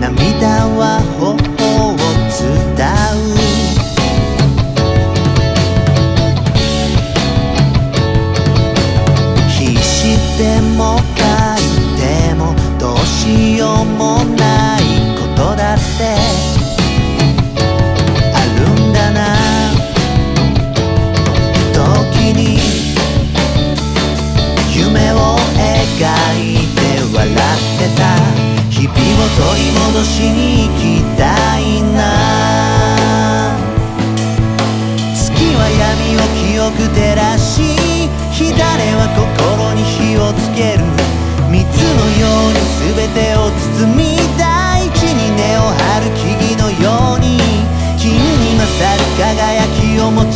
涙は頬を伝う。でも書いてもどうしようもない戻しに行きたいな。月は闇を記憶照らし火種は心に火をつける。蜜のように全てを包み大地に根を張る木々のように。君に勝る輝きを持ち